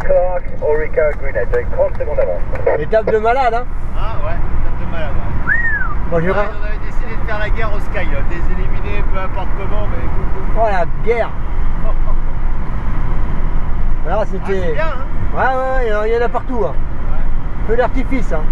Clark, Orica, Greenwich, avec 30 secondes d'avance. Étape de malade, hein Ah ouais, étape de malade. Hein. ouais. Ouais, on avait décidé de faire la guerre au Sky, de les éliminer peu importe comment, mais coucou. Oh la guerre Ah, c'était... hein ouais, ouais, il y en a partout. Hein. Ouais. Feu d'artifice. Hein.